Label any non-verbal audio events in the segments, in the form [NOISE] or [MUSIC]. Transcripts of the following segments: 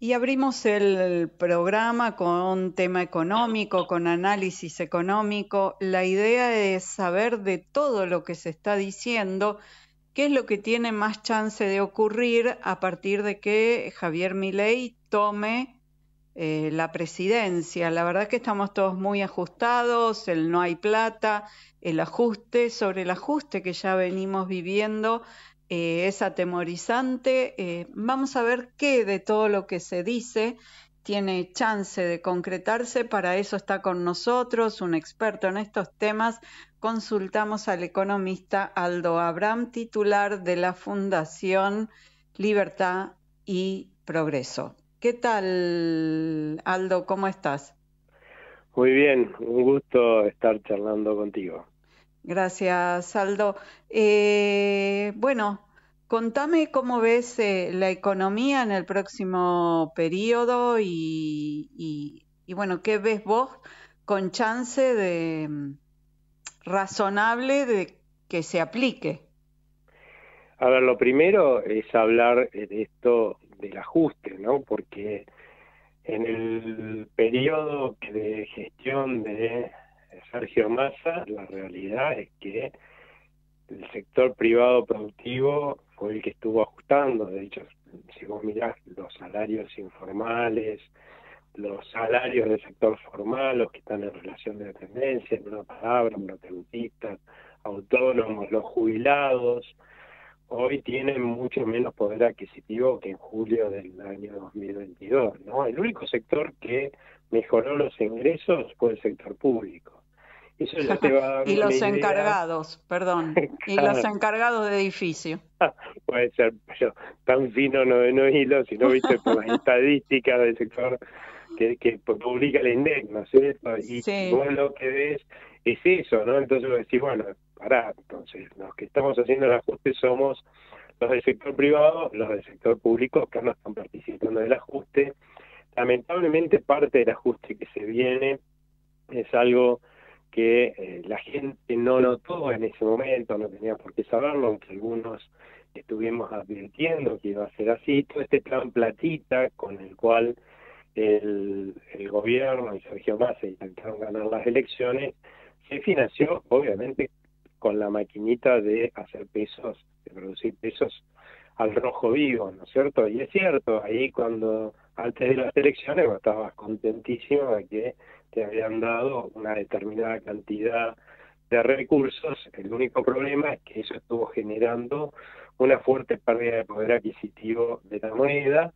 Y abrimos el programa con tema económico, con análisis económico. La idea es saber de todo lo que se está diciendo, qué es lo que tiene más chance de ocurrir a partir de que Javier Milei tome eh, la presidencia. La verdad que estamos todos muy ajustados, el no hay plata, el ajuste, sobre el ajuste que ya venimos viviendo eh, es atemorizante. Eh, vamos a ver qué de todo lo que se dice tiene chance de concretarse. Para eso está con nosotros un experto en estos temas. Consultamos al economista Aldo Abraham, titular de la Fundación Libertad y Progreso. ¿Qué tal, Aldo? ¿Cómo estás? Muy bien, un gusto estar charlando contigo. Gracias, Aldo. Eh, bueno, contame cómo ves eh, la economía en el próximo periodo y, bueno, ¿qué ves vos con chance de mm, razonable de que se aplique? A ver, lo primero es hablar de esto del ajuste, ¿no? Porque en el periodo de gestión de Sergio Massa, la realidad es que el sector privado productivo fue el que estuvo ajustando. De hecho, si vos mirás los salarios informales, los salarios del sector formal, los que están en relación de dependencia, en una palabra, monotributistas, autónomos, los jubilados, hoy tienen mucho menos poder adquisitivo que en julio del año 2022. ¿no? El único sector que mejoró los ingresos fue el sector público. [LAUGHS] y los encargados, perdón, [LAUGHS] y los encargados de edificio. [LAUGHS] Puede ser, pero tan fino no, no hilo, si no viste por las estadísticas del sector que, que publica el INDEC, ¿no es cierto? Y vos lo que ves es eso, ¿no? Entonces vos decís, bueno, pará, entonces los que estamos haciendo el ajuste somos los del sector privado, los del sector público que no están participando del ajuste. Lamentablemente parte del ajuste que se viene es algo que eh, la gente no notó en ese momento, no tenía por qué saberlo, aunque algunos estuvimos advirtiendo que iba a ser así, todo este plan platita con el cual el, el gobierno y Sergio Massa intentaron ganar las elecciones, se financió obviamente con la maquinita de hacer pesos, de producir pesos al rojo vivo, ¿no es cierto? Y es cierto, ahí cuando antes de las elecciones estabas contentísimo de que te habían dado una determinada cantidad de recursos. El único problema es que eso estuvo generando una fuerte pérdida de poder adquisitivo de la moneda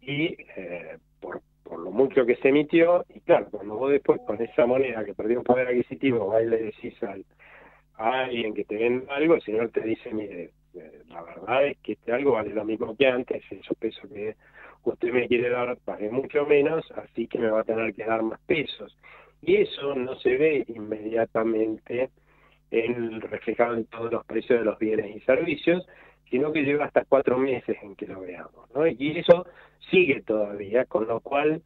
y eh, por, por lo mucho que se emitió, y claro, cuando vos después con esa moneda que perdió un poder adquisitivo, vas y le decís al, a alguien que te vende algo, el señor te dice, mire, la verdad es que este algo vale lo mismo que antes, esos pesos que usted me quiere dar pague mucho menos, así que me va a tener que dar más pesos. Y eso no se ve inmediatamente en, reflejado en todos los precios de los bienes y servicios, sino que lleva hasta cuatro meses en que lo veamos. Y eso sigue todavía, con lo cual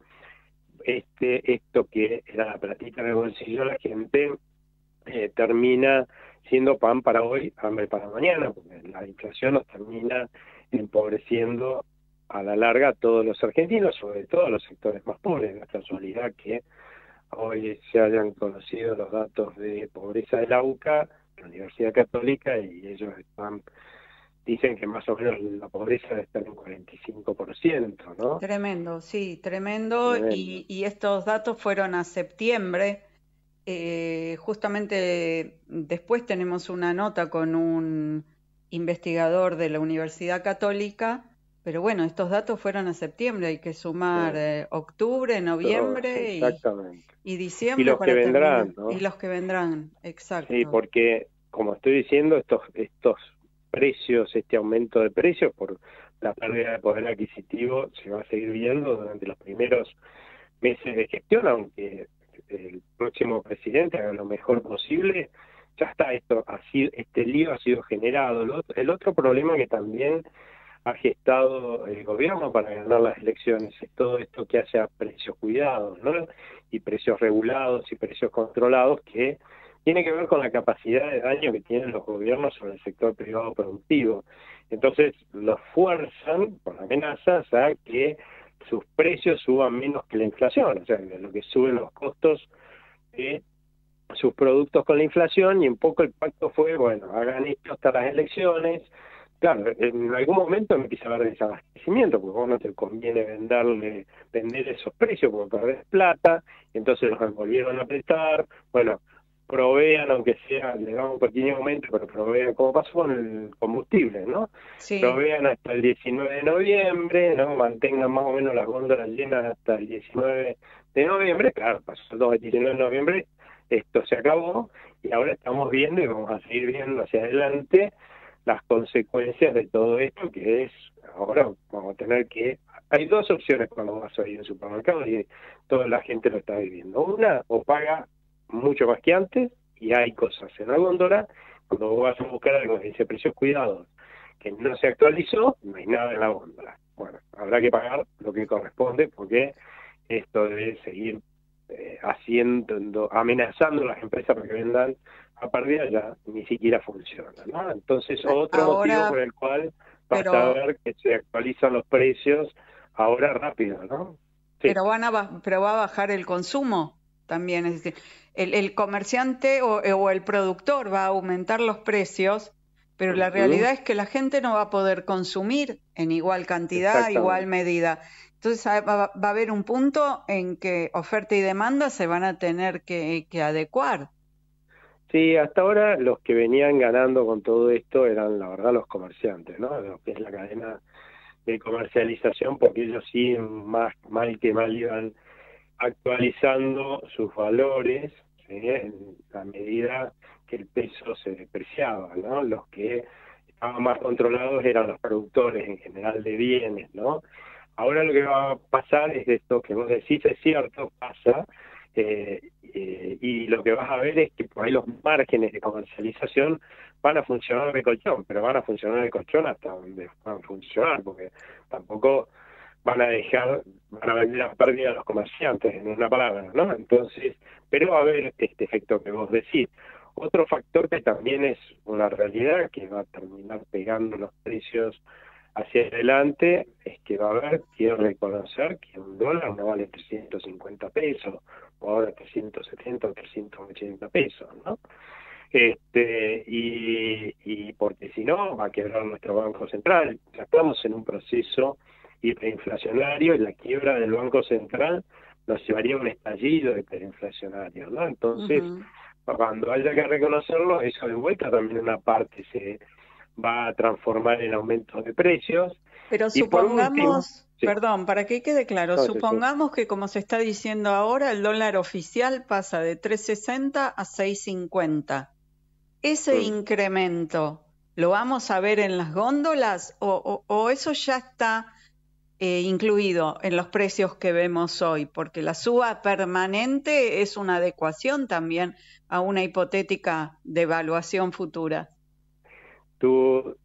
este esto que era la platita de bolsillo, la gente eh, termina siendo pan para hoy, hambre para mañana, porque la inflación nos termina empobreciendo a la larga a todos los argentinos, sobre todo a los sectores más pobres. La casualidad que hoy se hayan conocido los datos de pobreza de la UCA, la Universidad Católica, y ellos están dicen que más o menos la pobreza debe estar en 45%, ¿no? Tremendo, sí, tremendo, Y, y, estos datos fueron a septiembre. Eh, justamente después tenemos una nota con un investigador de la Universidad Católica pero bueno, estos datos fueron a septiembre, hay que sumar eh, octubre, noviembre y, diciembre. Y los que vendrán, Y los que vendrán, exacto. Sí, porque como estoy diciendo, estos, estos precios, este aumento de precios por la pérdida de poder adquisitivo se va a seguir viendo durante los primeros meses de gestión, aunque el próximo presidente haga lo mejor posible, ya está esto, así, este lío ha sido generado. El otro problema que también ha gestado el gobierno para ganar las elecciones. Es todo esto que hace a precios cuidados, ¿no? Y precios regulados y precios controlados que tiene que ver con la capacidad de daño que tienen los gobiernos sobre el sector privado productivo. Entonces, los fuerzan con amenazas a que sus precios suban menos que la inflación, o sea, lo que suben los costos de sus productos con la inflación y un poco el pacto fue, bueno, hagan esto hasta las elecciones. Claro, en algún momento empieza a haber desabastecimiento, porque vos no te conviene venderle, vender esos precios porque perdés plata, entonces los volvieron a prestar. Bueno, provean, aunque sea, le damos un pequeño aumento, pero provean, como pasó con el combustible, ¿no? Sí. Provean hasta el 19 de noviembre, ¿no? Mantengan más o menos las góndolas llenas hasta el 19 de noviembre, claro, pasó el 2 19 de noviembre, esto se acabó y ahora estamos viendo y vamos a seguir viendo hacia adelante las consecuencias de todo esto, que es, ahora vamos a tener que, hay dos opciones cuando vas a ir al supermercado y toda la gente lo está viviendo. Una, o paga mucho más que antes y hay cosas en la góndola. Cuando vos vas a buscar algo que dice precios cuidados que no se actualizó, no hay nada en la góndola. Bueno, habrá que pagar lo que corresponde porque esto debe seguir eh, haciendo, amenazando a las empresas para que vendan a partir ya ni siquiera funciona. ¿no? Entonces, otro motivo por el cual basta a ver que se actualizan los precios ahora rápido, ¿no? Pero, van a, pero va a bajar el consumo también. Es decir, el, comerciante o, el productor va a aumentar los precios, pero la realidad es que la gente no va a poder consumir en igual cantidad, igual medida. Entonces va, a haber un punto en que oferta y demanda se van a tener que, adecuar. Sí, hasta ahora los que venían ganando con todo esto eran, la verdad, los comerciantes, ¿no? Lo que es la cadena de comercialización, porque ellos sí, más mal que mal iban actualizando sus valores en la medida que el peso se depreciaba, ¿no? Los que estaban más controlados eran los productores en general de bienes, ¿no? Ahora lo que va a pasar es esto que vos decís, es cierto, pasa, eh, eh, y lo que vas a ver es que por ahí los márgenes de comercialización van a funcionar de colchón, pero van a funcionar de colchón hasta donde van a funcionar, porque tampoco van a dejar, van a vender a pérdida a los comerciantes, en una palabra, ¿no? Entonces, pero va a haber este efecto que vos decís. Otro factor que también es una realidad que va a terminar pegando los precios hacia adelante es que va a haber, quiero reconocer que un dólar no vale 350 pesos, o ahora 370 o 380 pesos, ¿no? Este, y, y porque si no va a quebrar nuestro Banco Central. estamos en un proceso hiperinflacionario y la quiebra del Banco Central nos llevaría a un estallido hiperinflacionario, ¿no? Entonces, cuando haya que reconocerlo, eso de vuelta también una parte se va a transformar en aumento de precios. Pero supongamos, perdón, para que quede claro, supongamos que como se está diciendo ahora, el dólar oficial pasa de 3.60 a 6.50. Ese mm. incremento, ¿lo vamos a ver en las góndolas o, o eso ya está eh, incluido en los precios que vemos hoy, porque la suba permanente es una adecuación también a una hipotética devaluación futura. Tú,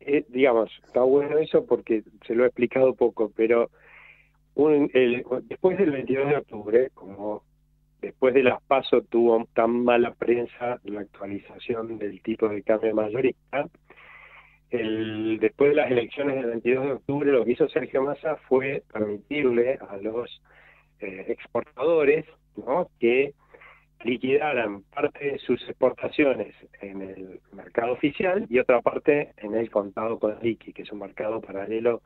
eh, digamos, está bueno eso porque se lo he explicado poco, pero después del 22 de octubre, como después de las pasos tuvo tan mala prensa la actualización del tipo de cambio mayorista, el, después de las elecciones del 22 de octubre, lo que hizo Sergio Massa fue permitirle a los eh, exportadores que liquidaran parte de sus exportaciones en el mercado oficial y otra parte en el contado con liqui, que es un mercado paralelo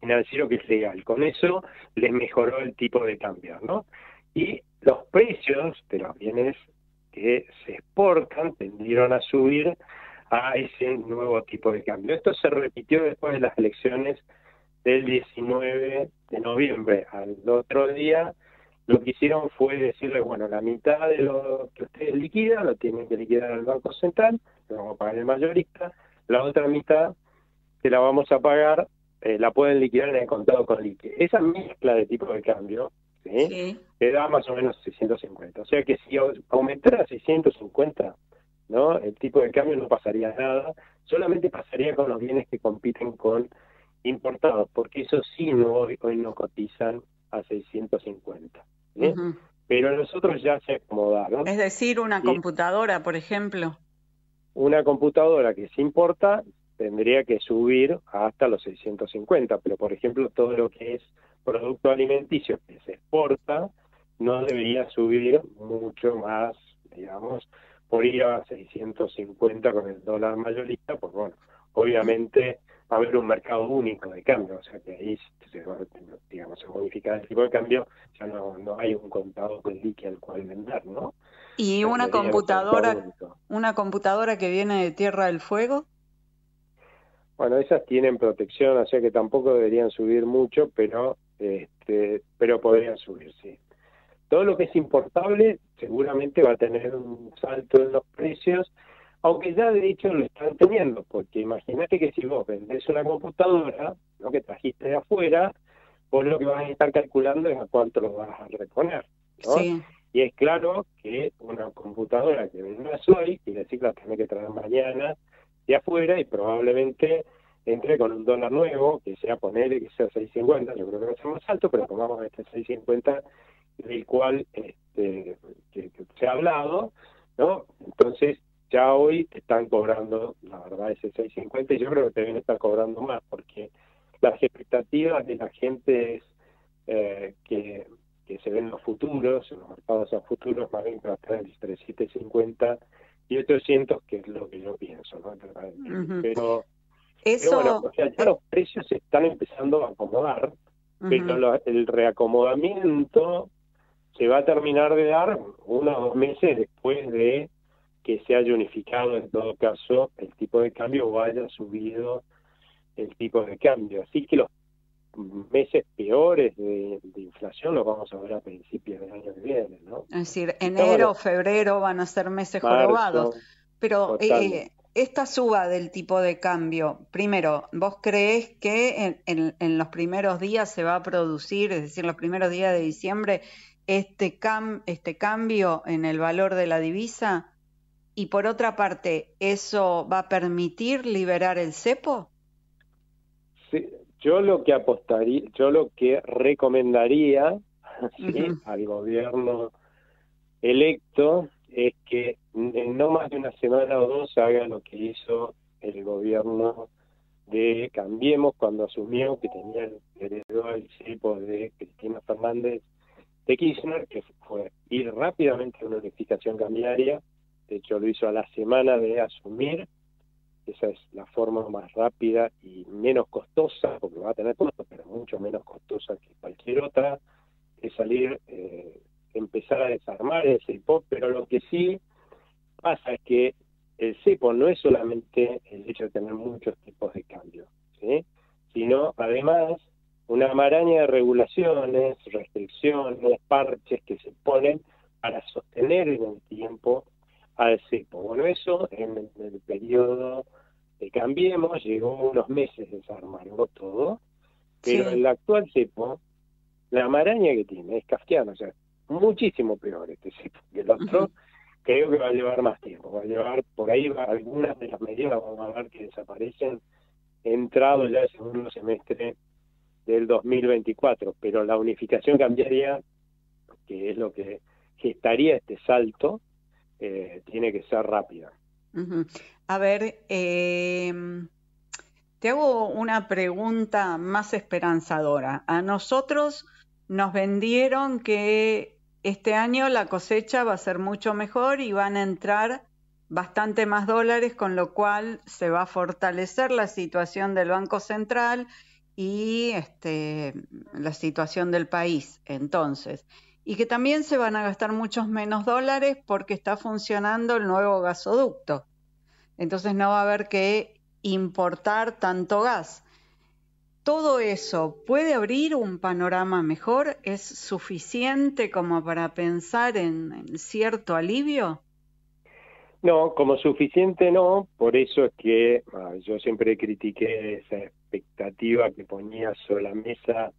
financiero que es legal. Con eso les mejoró el tipo de cambio, ¿no? Y los precios de los bienes que se exportan tendieron a subir a ese nuevo tipo de cambio. Esto se repitió después de las elecciones del 19 de noviembre. Al otro día lo que hicieron fue decirle, bueno, la mitad de lo que ustedes liquidan lo tienen que liquidar al Banco Central, lo vamos a pagar el mayorista, la otra mitad que la vamos a pagar, eh, la pueden liquidar en el contado con liqui. Esa mezcla de tipo de cambio, ¿sí? Te da más o menos 650. O sea que si aumentara a 650, ¿no? El tipo de cambio no pasaría nada, solamente pasaría con los bienes que compiten con importados, porque eso sí no, hoy, no cotizan a 650. Pero nosotros ya se acomodaron. Es decir, una computadora, por ejemplo. Una computadora que se importa tendría que subir hasta los 650, pero por ejemplo todo lo que es producto alimenticio que se exporta no debería subir mucho más, digamos, por ir a 650 con el dólar mayorista, pues bueno, obviamente va a haber un mercado único de cambio, o sea que ahí se, digamos, se modifica el tipo de cambio, ya no, no hay un contado con liqui al cual vender, ¿no? ¿Y una computadora, una computadora que viene de Tierra del Fuego? Bueno, esas tienen protección, o sea que tampoco deberían subir mucho, pero este, pero podrían subir, sí. Todo lo que es importable seguramente va a tener un salto en los precios, aunque ya de hecho lo están teniendo, porque imagínate que si vos vendés una computadora, lo que trajiste de afuera, vos lo que vas a estar calculando es a cuánto lo vas a reponer. ¿no? Y es claro que una computadora que vendas hoy, quiere decir que la tenés que traer mañana de afuera y probablemente entre con un dólar nuevo, que sea poner que sea 6.50, yo creo que va a ser más alto, pero pongamos este 6.50 del cual este, que, se ha hablado, ¿no? Entonces ya hoy están cobrando, la verdad, ese 6.50 y yo creo que deben estar cobrando más, porque las expectativas de la gente es eh, que que se ven los futuros, en los mercados a futuros, más bien para estar entre 750 y 800, que es lo que yo pienso, ¿no? Pero, Eso... bueno, o sea, ya los precios se están empezando a acomodar, pero el reacomodamiento se va a terminar de dar uno o dos meses después de que se haya unificado en todo caso el tipo de cambio o haya subido el tipo de cambio. Así que los meses peores de, inflación los vamos a ver a principios del año que viene, ¿no? Es decir, enero, febrero van a ser meses jorobados. Pero eh, esta suba del tipo de cambio, primero, ¿vos crees que en, en, los primeros días se va a producir, es decir, los primeros días de diciembre, este, cam, este cambio en el valor de la divisa? Y por otra parte, ¿eso va a permitir liberar el cepo? Sí, yo lo que apostaría, yo lo que recomendaría [LAUGHS] al gobierno electo es que en no más de una semana o dos haga lo que hizo el gobierno de Cambiemos cuando asumió que tenía el heredó el cepo de Cristina Fernández de Kirchner, que fue ir rápidamente a una unificación cambiaria, de hecho lo hizo a la semana de asumir, esa es la forma más rápida y menos costosa, porque va a tener costos, pero mucho menos costosa que cualquier otra, es salir, eh, empezar a desarmar el CEPO, pero lo que sí pasa es que el CEPO no es solamente el hecho de tener muchos tipos de cambio, sino además una maraña de regulaciones, restricciones, parches que se ponen para sostener en el tiempo al CEPO. Bueno, eso en el periodo Cambiemos llegó unos meses desarmando todo, pero el actual cepo, la maraña que tiene es kafkiana, o sea, muchísimo peor este cepo que el otro. Creo que va a llevar más tiempo, va a llevar por ahí algunas de las medidas, vamos a ver que desaparecen entrado ya el segundo semestre del 2024, pero la unificación cambiaría, que es lo que gestaría este salto, eh, tiene que ser rápida. A ver, em, te hago una pregunta más esperanzadora. A nosotros nos vendieron que este año la cosecha va a ser mucho mejor y van a entrar bastante más dólares, con lo cual se va a fortalecer la situación del Banco Central y este, la situación del país. Entonces, y que también se van a gastar muchos menos dólares porque está funcionando el nuevo gasoducto. Entonces no va a haber que importar tanto gas. ¿Todo eso puede abrir un panorama mejor? ¿Es suficiente como para pensar en, cierto alivio? No, como suficiente no, por eso es que ah, yo siempre critiqué esa expectativa que ponía sobre la mesa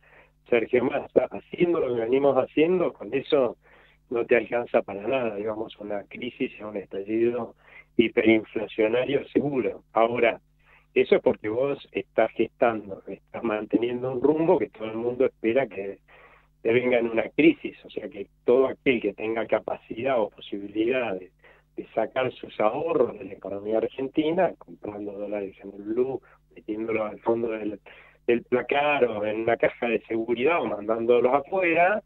Sergio Massa, haciendo lo que venimos haciendo, con eso no te alcanza para nada, digamos, una crisis un estallido hiperinflacionario seguro. Ahora, eso es porque vos estás gestando, estás manteniendo un rumbo que todo el mundo espera que te venga en una crisis, o sea que todo aquel que tenga capacidad o posibilidad de, sacar sus ahorros de la economía argentina, comprando dólares en el blue, metiéndolo al fondo del, del placar o en una caja de seguridad o mandándolos afuera,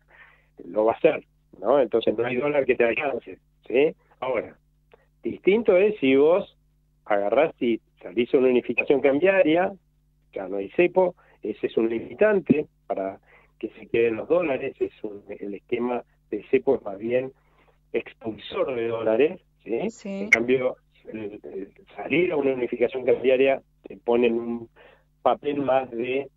lo va a hacer, ¿no? Entonces no hay dólar que te alcance, ¿sí? Ahora, distinto es si vos agarrás y salís una unificación cambiaria, ya no hay cepo, ese es un limitante para que se queden los dólares, es un, el esquema de cepo es más bien expulsor de dólares, ¿sí? En cambio, salir a una unificación cambiaria te pone en un papel más de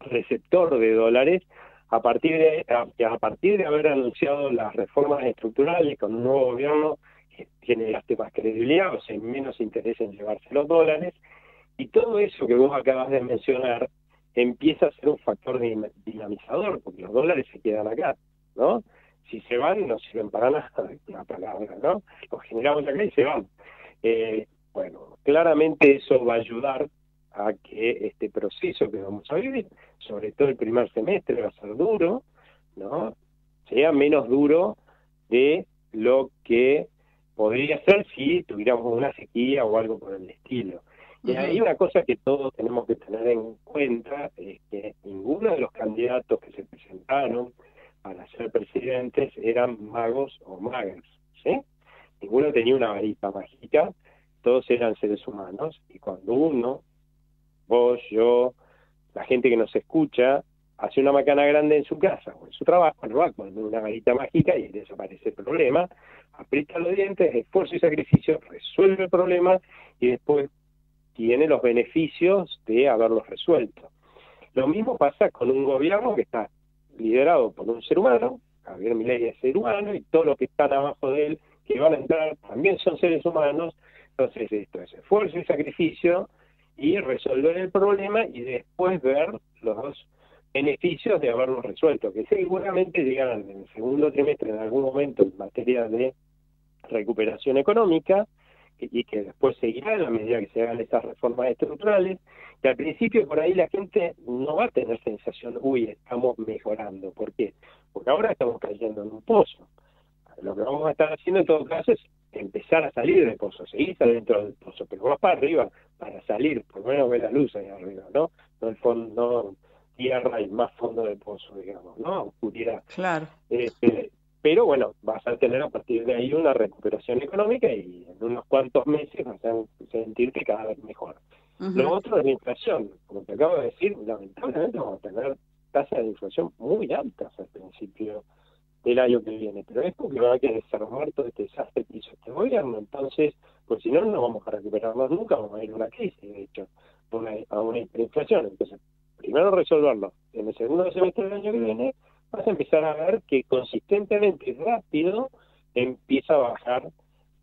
receptor de dólares a partir de a, partir de haber anunciado las reformas estructurales con un nuevo gobierno que tiene más credibilidad, o sea, menos interés en llevarse los dólares, y todo eso que vos acabas de mencionar empieza a ser un factor dinamizador, porque los dólares se quedan acá, ¿no? Si se van, no sirven para nada, [LAUGHS] la palabra, ¿no? Los generamos acá y se van. Eh, bueno, claramente eso va a ayudar a que este proceso que vamos a vivir, sobre todo el primer semestre, va a ser duro, ¿no? Sea menos duro de lo que podría ser si tuviéramos una sequía o algo por el estilo. Y hay una cosa que todos tenemos que tener en cuenta, es que ninguno de los candidatos que se presentaron para ser presidentes eran magos o magas, ¿sí? Ninguno tenía una varita mágica, todos eran seres humanos, y cuando uno, vos, yo, la gente que nos escucha, hace una macana grande en su casa o en su trabajo, va con una varita mágica y desaparece el problema, aprieta los dientes, esfuerzo y sacrificio, resuelve el problema y después tiene los beneficios de haberlos resuelto. Lo mismo pasa con un gobierno que está liderado por un ser humano, Javier Milei es ser humano, y todos los que están abajo de él, que van a entrar, también son seres humanos, entonces esto es esfuerzo y sacrificio, y resolver el problema y después ver los beneficios de haberlo resuelto, que seguramente llegarán en el segundo trimestre en algún momento en materia de recuperación económica, y que después seguirá en la medida que se hagan estas reformas estructurales, que al principio por ahí la gente no va a tener sensación, uy, estamos mejorando. ¿Por qué? Porque ahora estamos cayendo en un pozo. Lo que vamos a estar haciendo en todo caso es empezar a salir del pozo, seguir dentro del pozo, pero más para arriba, para salir, por lo menos ver la luz ahí arriba, ¿no? No el fondo, no tierra y más fondo del pozo, digamos, ¿no? Oscuridad. Claro. Este, pero bueno, vas a tener a partir de ahí una recuperación económica y en unos cuantos meses vas a sentirte cada vez mejor. Lo otro es la inflación. Como te acabo de decir, lamentablemente vamos a tener tasas de inflación muy altas al principio del año que viene, pero es porque va a que desarmar todo este desastre que hizo este gobierno. Entonces, pues si no, no vamos a recuperarnos nunca, vamos a ir a una crisis, de hecho, a una hiperinflación. Entonces, primero resolverlo. En el segundo semestre del año que viene, vas a empezar a ver que consistentemente y rápido empieza a bajar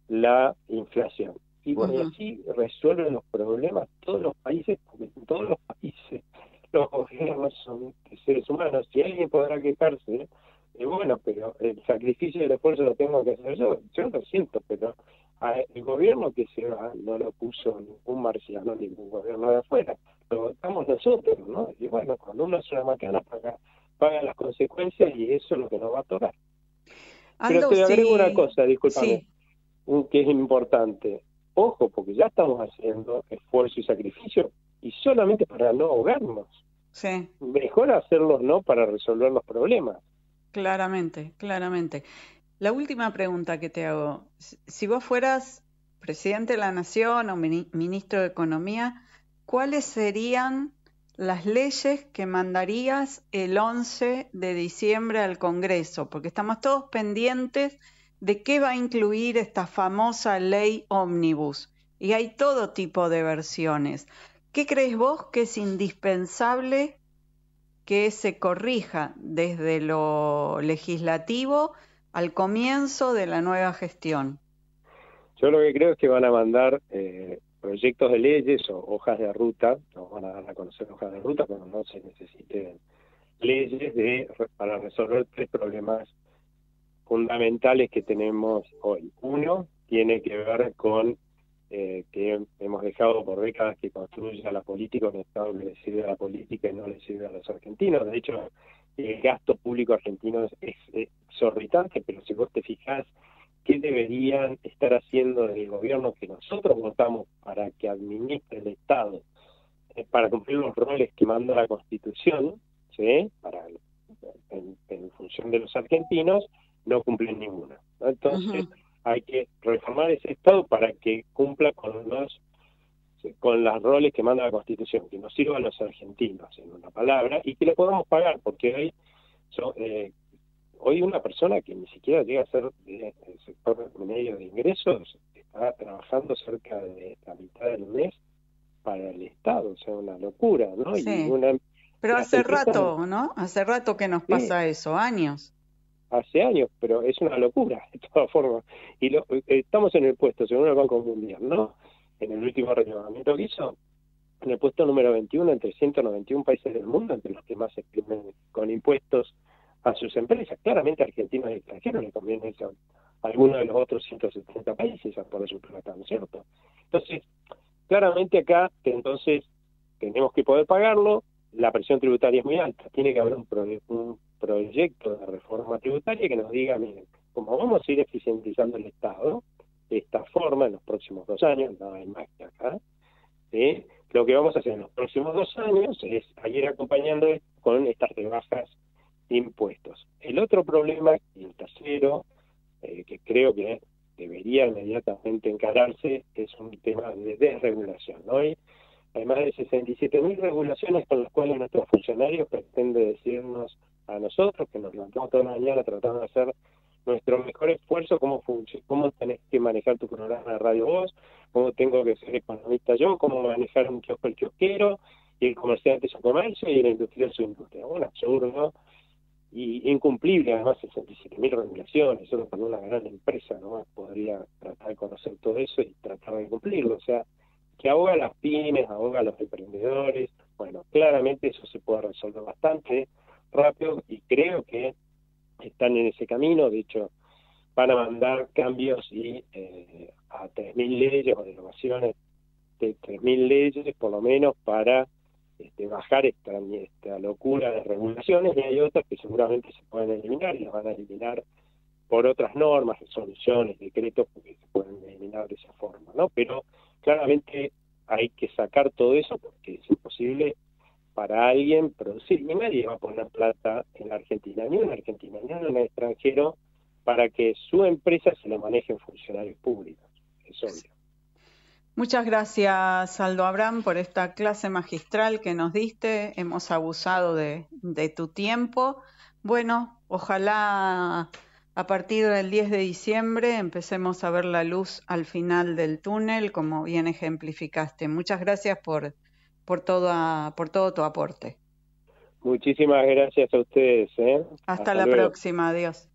la inflación. Y bueno, así resuelven los problemas todos los países, porque en todos los países los gobiernos son seres humanos. Si alguien podrá quejarse, eh, bueno, pero el sacrificio y el esfuerzo lo tengo que hacer yo. Yo lo siento, pero el gobierno que se va no lo puso ningún marciano, ningún gobierno de afuera. Lo votamos nosotros, ¿no? Y bueno, cuando uno hace una macana paga pagan las consecuencias y eso es lo que nos va a tocar. Pero te agrego una cosa, discúlpame, que es importante. Ojo, porque ya estamos haciendo esfuerzo y sacrificio y solamente para no ahogarnos. Sí. Mejor hacerlos no para resolver los problemas. Claramente, claramente. La última pregunta que te hago, si vos fueras presidente de la Nación o ministro de Economía, ¿cuáles serían las leyes que mandarías el 11 de diciembre al Congreso, porque estamos todos pendientes de qué va a incluir esta famosa ley ómnibus. Y hay todo tipo de versiones. ¿Qué crees vos que es indispensable que se corrija desde lo legislativo al comienzo de la nueva gestión? Yo lo que creo es que van a mandar eh, proyectos de leyes o hojas de ruta, nos van a dar a conocer hojas de ruta cuando no se necesiten leyes de, para resolver tres problemas fundamentales que tenemos hoy. Uno tiene que ver con eh, que hemos dejado por décadas que construya la política un Estado le sirve a la política y no le sirve a los argentinos. De hecho, el gasto público argentino es, exorbitante, pero si vos te fijás qué deberían estar haciendo el gobierno que nosotros votamos para que administre el Estado eh, para cumplir los roles que manda la Constitución, ¿sí? para en, función de los argentinos, no cumplen ninguna. Entonces, hay que reformar ese Estado para que cumpla con los con los roles que manda la Constitución, que nos sirva a los argentinos, en una palabra, y que le podamos pagar, porque hoy, eh, hoy una persona que ni siquiera llega a ser del sector medio de ingresos está trabajando cerca de la mitad del mes para el Estado, o sea, una locura, ¿no? pero hace rato, ¿no? Hace rato que nos pasa eso, años hace años, pero es una locura de todas formas. Y lo, estamos en el puesto, según el Banco Mundial, ¿no? En el último relevamiento que hizo, en el puesto número 21 entre 191 países del mundo, entre los que más se exprimen con impuestos a sus empresas. Claramente a argentinos y extranjeros le conviene a alguno de los otros 170 países, por eso es cierto? Entonces, claramente acá, entonces tenemos que poder pagarlo, la presión tributaria es muy alta, tiene que haber un, un proyecto de reforma tributaria que nos diga, miren, como vamos a ir eficientizando el Estado, de esta forma en los próximos dos años, no hay más que acá, lo que vamos a hacer en los próximos dos años es ir acompañando con estas rebajas de impuestos. El otro problema, el tercero, eh, que creo que debería inmediatamente encararse, es un tema de desregulación. Hoy hay más de 67.000 regulaciones con las cuales nuestros funcionarios pretenden decirnos a nosotros, que nos levantamos toda la mañana tratando de hacer nuestro mejor esfuerzo, cómo, cómo tenés que manejar tu programa de radio vos, cómo tengo que ser economista yo, cómo manejar un kiosco el kiosquero, y el comerciante su comercio y el industrial su industria. Un absurdo y incumplible, además 67.000 regulaciones, solo para una gran empresa no podría tratar de conocer todo eso y tratar de cumplirlo. O sea, que ahoga a las pymes, ahoga a los emprendedores. Bueno, claramente eso se puede resolver bastante rápido y creo que están en ese camino. De hecho, van a mandar cambios y eh, a 3.000 leyes o derogaciones de 3.000 leyes, por lo menos, para este, bajar esta, esta locura de regulaciones. Y hay otras que seguramente se pueden eliminar y las van a eliminar por otras normas, resoluciones, decretos, porque se pueden eliminar de esa forma, ¿no? Pero claramente hay que sacar todo eso porque es imposible para alguien producir y nadie va a poner plata en la Argentina, ni en Argentina, ni el extranjero, para que su empresa se la maneje en funcionarios públicos. Es obvio. Muchas gracias, Aldo Abraham, por esta clase magistral que nos diste. Hemos abusado de tu tiempo. Bueno, ojalá a partir del 10 de diciembre empecemos a ver la luz al final del túnel, como bien ejemplificaste. Muchas gracias por por, por todo tu aporte. Muchísimas gracias a ustedes. ¿eh? Hasta, la próxima, adiós.